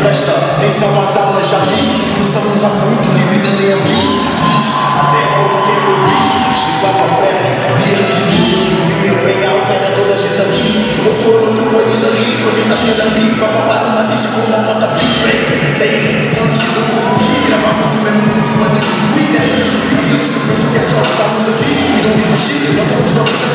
Presta atenção às aulas já visto Começamos há muito, livre nem abriste Diz até agora o que que eu visto Chegava perto, via que escrevia bem alto Era toda a gente a isso Eu estou no outro papar uma diz com uma cota big baby Baby, não nos queda confundir Gravamos no mesmo estúdio mas é tudo vida É isso, amigos que pensam que é só estamos aqui digo shit, não temos todos a